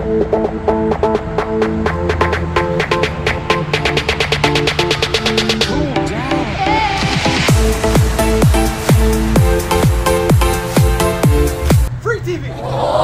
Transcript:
Free TV!